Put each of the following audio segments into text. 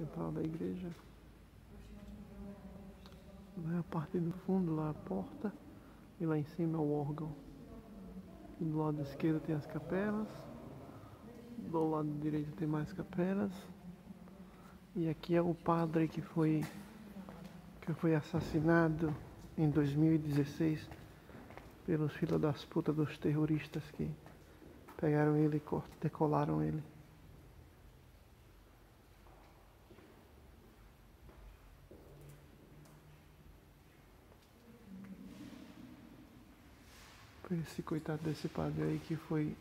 central da igreja. Vai a parte do fundo, lá a porta. E lá em cima é o órgão. E do lado esquerdo tem as capelas. Do lado direito tem mais capelas. E aqui é o padre que foi que foi assassinado em 2016 pelos filhos das putas dos terroristas que pegaram ele e decolaram ele. Esse coitado desse padre aí que foi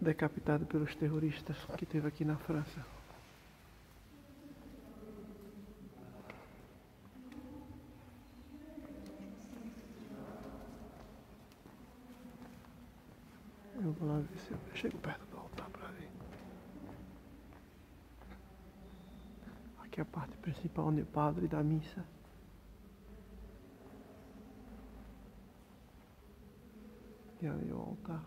decapitado pelos terroristas que teve aqui na França. Eu vou lá ver se eu chego perto do altar para ver. Aqui é a parte principal onde o padre dá missa. E ali o altar.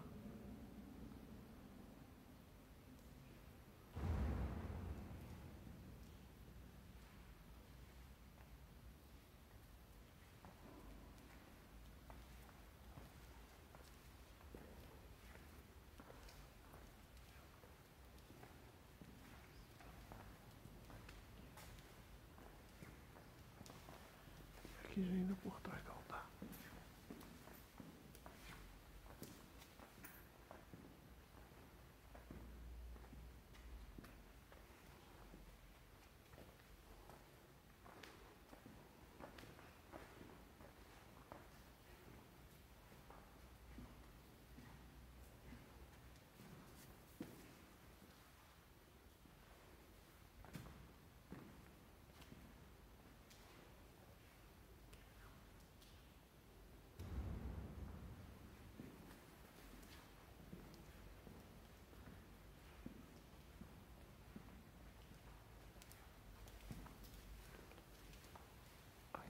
Por trás do altar.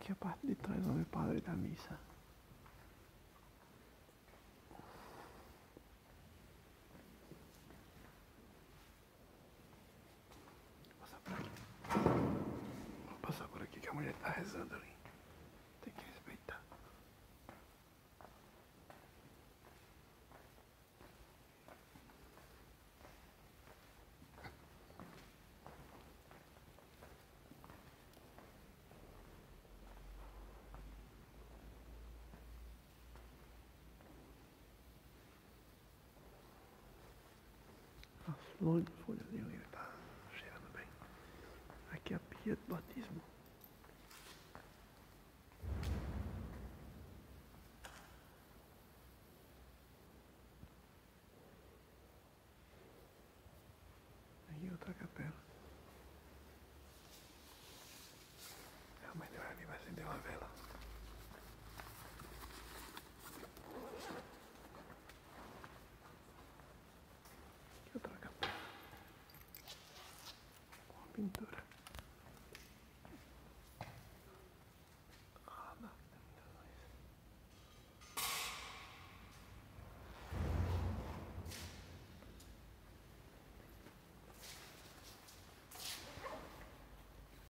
Aqui a parte de trás onde o padre da missa. Vou passar por aqui. Vou passar por aqui que a mulher está rezando ali. longe do ali ele está cheirando bem. Aqui é a pia do batismo. Aqui é outra capela.